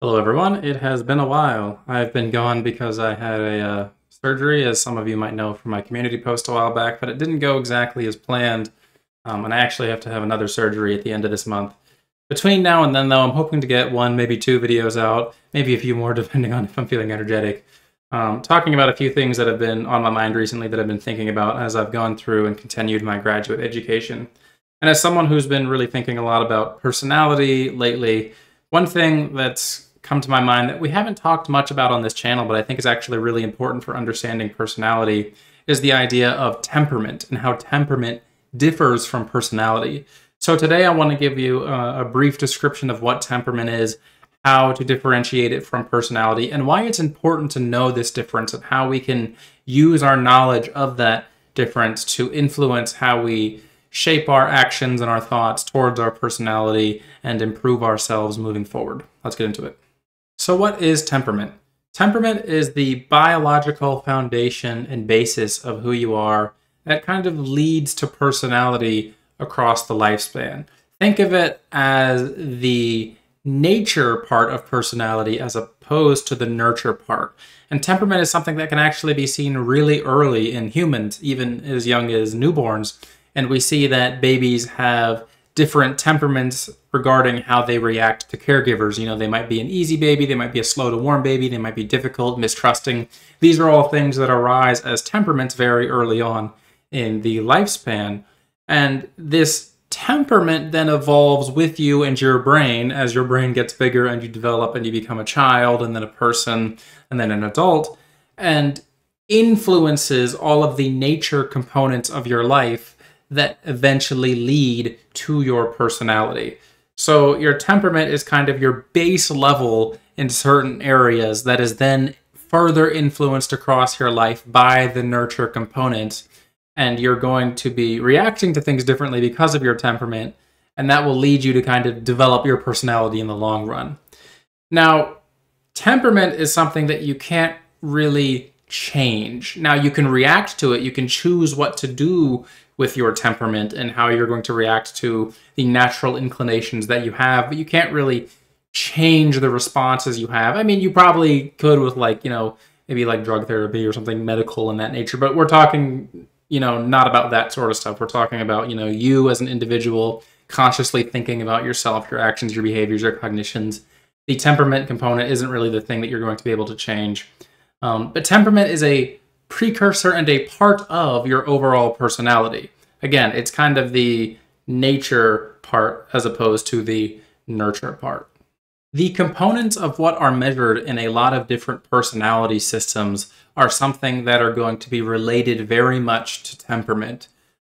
Hello, everyone. It has been a while. I've been gone because I had a uh, surgery, as some of you might know from my community post a while back, but it didn't go exactly as planned. Um, and I actually have to have another surgery at the end of this month. Between now and then, though, I'm hoping to get one, maybe two videos out, maybe a few more, depending on if I'm feeling energetic. Um, talking about a few things that have been on my mind recently that I've been thinking about as I've gone through and continued my graduate education. And as someone who's been really thinking a lot about personality lately, one thing that's come to my mind that we haven't talked much about on this channel, but I think is actually really important for understanding personality is the idea of temperament and how temperament differs from personality. So today I want to give you a, a brief description of what temperament is, how to differentiate it from personality, and why it's important to know this difference and how we can use our knowledge of that difference to influence how we shape our actions and our thoughts towards our personality and improve ourselves moving forward. Let's get into it. So, what is temperament? Temperament is the biological foundation and basis of who you are that kind of leads to personality across the lifespan. Think of it as the nature part of personality as opposed to the nurture part. And temperament is something that can actually be seen really early in humans, even as young as newborns. And we see that babies have different temperaments regarding how they react to caregivers. You know, they might be an easy baby, they might be a slow to warm baby, they might be difficult, mistrusting. These are all things that arise as temperaments very early on in the lifespan. And this temperament then evolves with you and your brain as your brain gets bigger and you develop and you become a child and then a person and then an adult and influences all of the nature components of your life that eventually lead to your personality. So your temperament is kind of your base level in certain areas that is then further influenced across your life by the nurture component. And you're going to be reacting to things differently because of your temperament. And that will lead you to kind of develop your personality in the long run. Now, temperament is something that you can't really change. Now, you can react to it, you can choose what to do with your temperament and how you're going to react to the natural inclinations that you have, but you can't really change the responses you have. I mean, you probably could with like, you know, maybe like drug therapy or something medical in that nature, but we're talking, you know, not about that sort of stuff. We're talking about, you know, you as an individual consciously thinking about yourself, your actions, your behaviors, your cognitions. The temperament component isn't really the thing that you're going to be able to change. Um, but temperament is a precursor and a part of your overall personality. Again, it's kind of the nature part as opposed to the nurture part. The components of what are measured in a lot of different personality systems are something that are going to be related very much to temperament.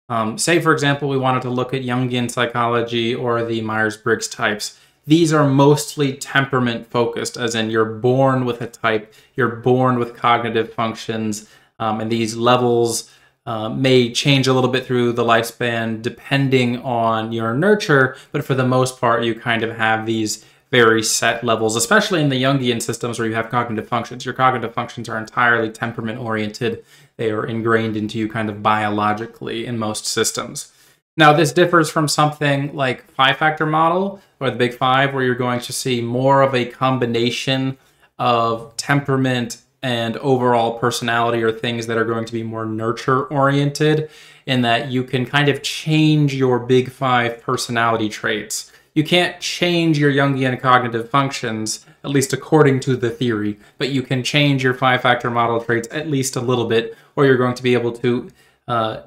Um, say, for example, we wanted to look at Jungian psychology or the Myers Briggs types. These are mostly temperament focused, as in you're born with a type, you're born with cognitive functions, um, and these levels uh, may change a little bit through the lifespan depending on your nurture, but for the most part, you kind of have these very set levels, especially in the Jungian systems where you have cognitive functions. Your cognitive functions are entirely temperament oriented, they are ingrained into you kind of biologically in most systems. Now, this differs from something like five factor model or the big five, where you're going to see more of a combination of temperament and overall personality or things that are going to be more nurture oriented in that you can kind of change your big five personality traits. You can't change your Jungian cognitive functions, at least according to the theory, but you can change your five factor model traits at least a little bit, or you're going to be able to uh,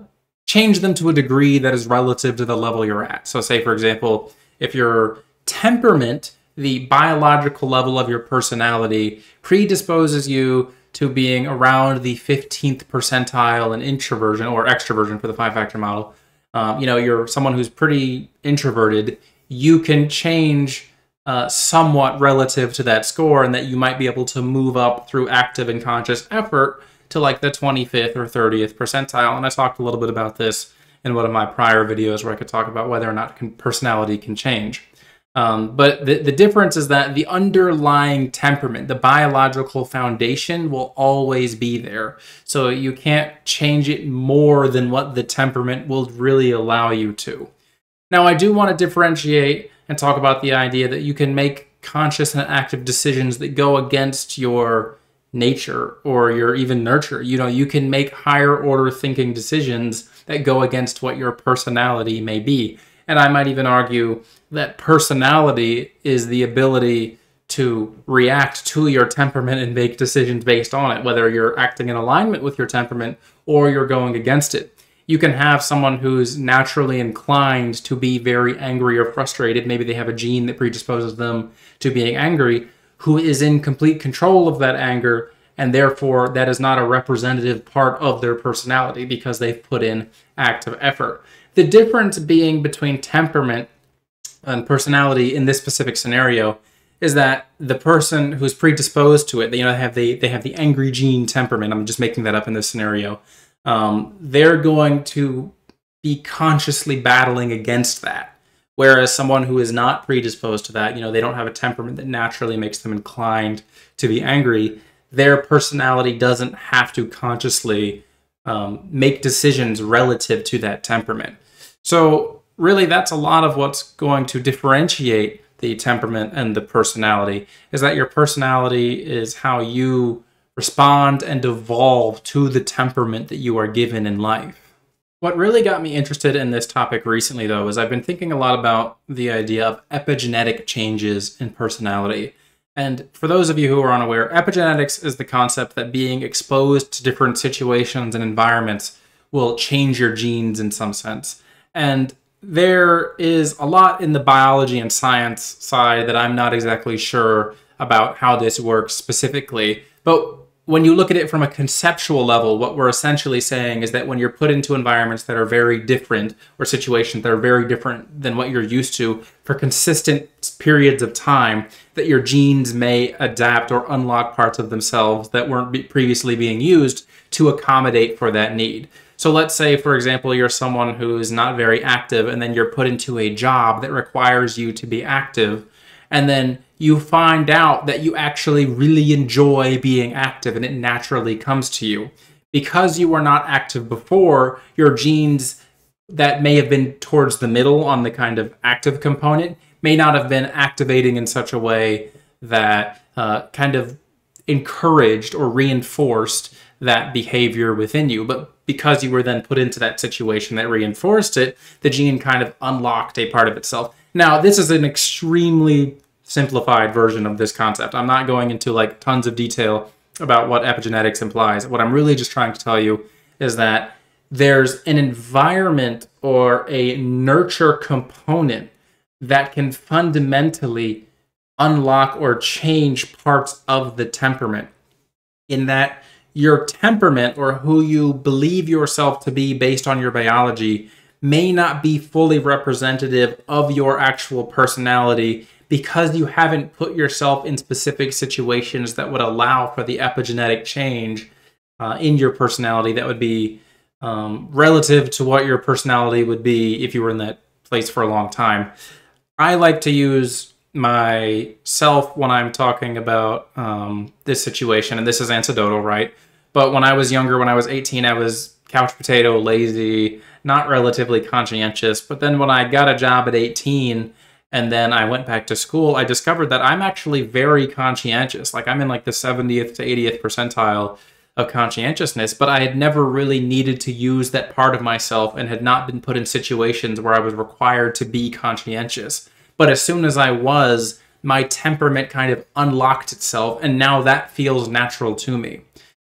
change them to a degree that is relative to the level you're at. So, say, for example, if your temperament the biological level of your personality predisposes you to being around the 15th percentile in introversion or extroversion for the five factor model. Um, you know, you're someone who's pretty introverted, you can change uh, somewhat relative to that score, and that you might be able to move up through active and conscious effort to like the 25th or 30th percentile. And I talked a little bit about this in one of my prior videos where I could talk about whether or not personality can change. Um, but the, the difference is that the underlying temperament, the biological foundation, will always be there. So you can't change it more than what the temperament will really allow you to. Now, I do want to differentiate and talk about the idea that you can make conscious and active decisions that go against your nature or your even nurture. You know, you can make higher order thinking decisions that go against what your personality may be. And I might even argue that personality is the ability to react to your temperament and make decisions based on it, whether you're acting in alignment with your temperament or you're going against it. You can have someone who's naturally inclined to be very angry or frustrated. Maybe they have a gene that predisposes them to being angry, who is in complete control of that anger, and therefore that is not a representative part of their personality because they've put in active effort. The difference being between temperament and personality in this specific scenario is that the person who's predisposed to it, you know, they have the they have the angry gene temperament. I'm just making that up in this scenario. Um, they're going to be consciously battling against that. Whereas someone who is not predisposed to that, you know, they don't have a temperament that naturally makes them inclined to be angry. Their personality doesn't have to consciously um, make decisions relative to that temperament. So, really, that's a lot of what's going to differentiate the temperament and the personality is that your personality is how you respond and evolve to the temperament that you are given in life. What really got me interested in this topic recently, though, is I've been thinking a lot about the idea of epigenetic changes in personality. And for those of you who are unaware, epigenetics is the concept that being exposed to different situations and environments will change your genes in some sense. And there is a lot in the biology and science side that I'm not exactly sure about how this works specifically. But when you look at it from a conceptual level, what we're essentially saying is that when you're put into environments that are very different or situations that are very different than what you're used to for consistent periods of time, that your genes may adapt or unlock parts of themselves that weren't previously being used to accommodate for that need. So let's say, for example, you're someone who is not very active, and then you're put into a job that requires you to be active, and then you find out that you actually really enjoy being active and it naturally comes to you. Because you were not active before, your genes that may have been towards the middle on the kind of active component may not have been activating in such a way that uh, kind of encouraged or reinforced that behavior within you. But because you were then put into that situation that reinforced it, the gene kind of unlocked a part of itself. Now, this is an extremely simplified version of this concept. I'm not going into like tons of detail about what epigenetics implies. What I'm really just trying to tell you is that there's an environment or a nurture component that can fundamentally unlock or change parts of the temperament in that your temperament or who you believe yourself to be based on your biology may not be fully representative of your actual personality because you haven't put yourself in specific situations that would allow for the epigenetic change uh, in your personality that would be um, relative to what your personality would be if you were in that place for a long time. I like to use myself when I'm talking about um, this situation, and this is anecdotal, right? But when I was younger, when I was 18, I was couch potato, lazy, not relatively conscientious. But then when I got a job at 18 and then I went back to school, I discovered that I'm actually very conscientious. Like I'm in like the 70th to 80th percentile of conscientiousness, but I had never really needed to use that part of myself and had not been put in situations where I was required to be conscientious. But as soon as I was, my temperament kind of unlocked itself, and now that feels natural to me.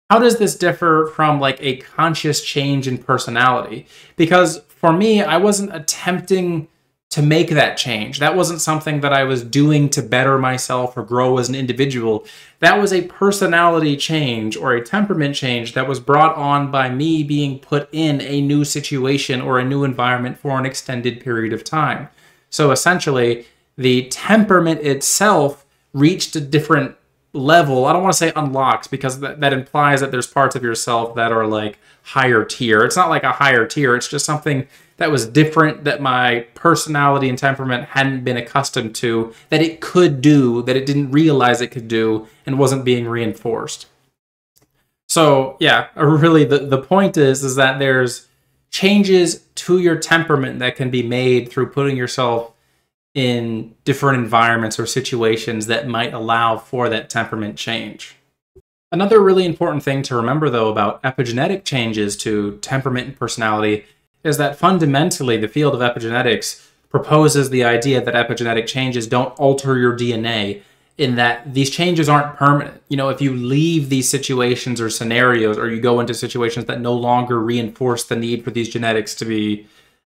How does this differ from like a conscious change in personality? Because for me, I wasn't attempting to make that change. That wasn't something that I was doing to better myself or grow as an individual. That was a personality change or a temperament change that was brought on by me being put in a new situation or a new environment for an extended period of time. So essentially, the temperament itself reached a different level i don't want to say unlocks because that, that implies that there's parts of yourself that are like higher tier. It's not like a higher tier it's just something that was different that my personality and temperament hadn't been accustomed to that it could do that it didn't realize it could do and wasn't being reinforced. So yeah really the, the point is is that there's changes to your temperament that can be made through putting yourself in different environments or situations that might allow for that temperament change. Another really important thing to remember, though, about epigenetic changes to temperament and personality is that fundamentally the field of epigenetics proposes the idea that epigenetic changes don't alter your DNA in that these changes aren't permanent. You know, if you leave these situations or scenarios, or you go into situations that no longer reinforce the need for these genetics to be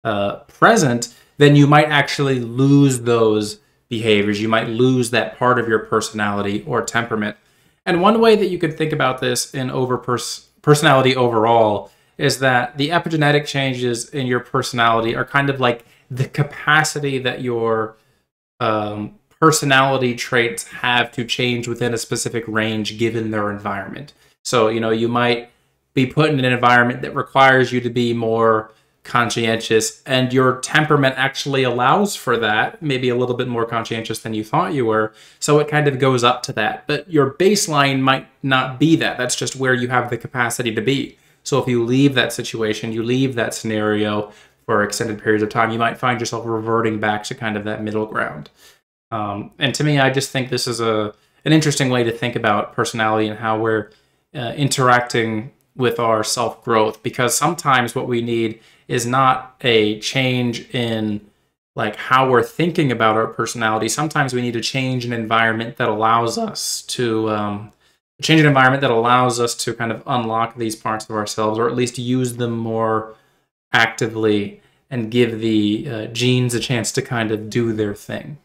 uh, present, then you might actually lose those behaviors. You might lose that part of your personality or temperament. And one way that you could think about this in over pers- personality overall is that the epigenetic changes in your personality are kind of like the capacity that your um, personality traits have to change within a specific range given their environment. So, you know, you might be put in an environment that requires you to be more conscientious and your temperament actually allows for that maybe a little bit more conscientious than you thought you were. So it kind of goes up to that. But your baseline might not be that. That's just where you have the capacity to be. So if you leave that situation you leave that scenario for extended periods of time you might find yourself reverting back to kind of that middle ground. Um, and to me i just think this is a an interesting way to think about personality and how we're uh, interacting with our self growth because sometimes what we need is not a change in like how we're thinking about our personality. Sometimes we need to change an environment that allows us to um, change an environment that allows us to kind of unlock these parts of ourselves, or at least use them more actively and give the uh, genes a chance to kind of do their thing.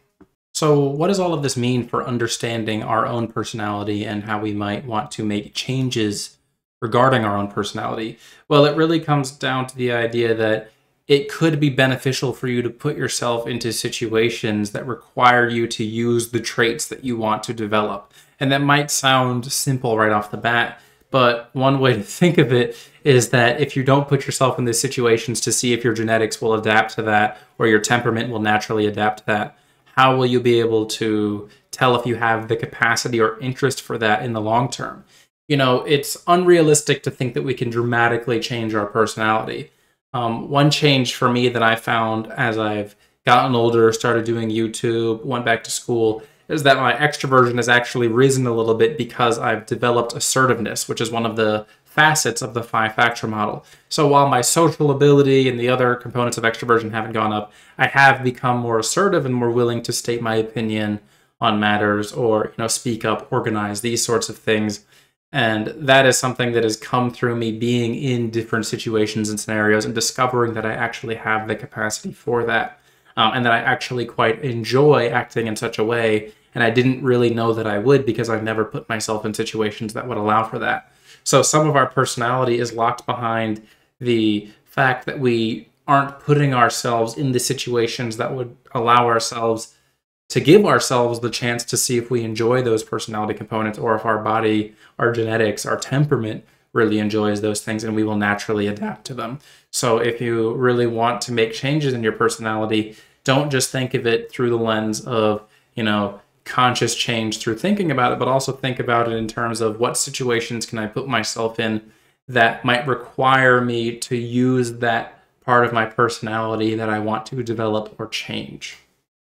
So, what does all of this mean for understanding our own personality and how we might want to make changes regarding our own personality? Well, it really comes down to the idea that it could be beneficial for you to put yourself into situations that require you to use the traits that you want to develop. And that might sound simple right off the bat, but one way to think of it is that if you don't put yourself in these situations to see if your genetics will adapt to that or your temperament will naturally adapt to that, how will you be able to tell if you have the capacity or interest for that in the long term? You know, it's unrealistic to think that we can dramatically change our personality. Um, one change for me that I found as I've gotten older, started doing YouTube, went back to school, is that my extroversion has actually risen a little bit because I've developed assertiveness, which is one of the facets of the five factor model. So while my social ability and the other components of extroversion haven't gone up, I have become more assertive and more willing to state my opinion on matters or you know speak up, organize these sorts of things and that is something that has come through me being in different situations and scenarios and discovering that I actually have the capacity for that. Um, and that I actually quite enjoy acting in such a way. And I didn't really know that I would because I've never put myself in situations that would allow for that. So some of our personality is locked behind the fact that we aren't putting ourselves in the situations that would allow ourselves to give ourselves the chance to see if we enjoy those personality components or if our body, our genetics, our temperament really enjoys those things and we will naturally adapt to them. So if you really want to make changes in your personality, don't just think of it through the lens of, you know, conscious change through thinking about it, but also think about it in terms of what situations can I put myself in that might require me to use that part of my personality that I want to develop or change.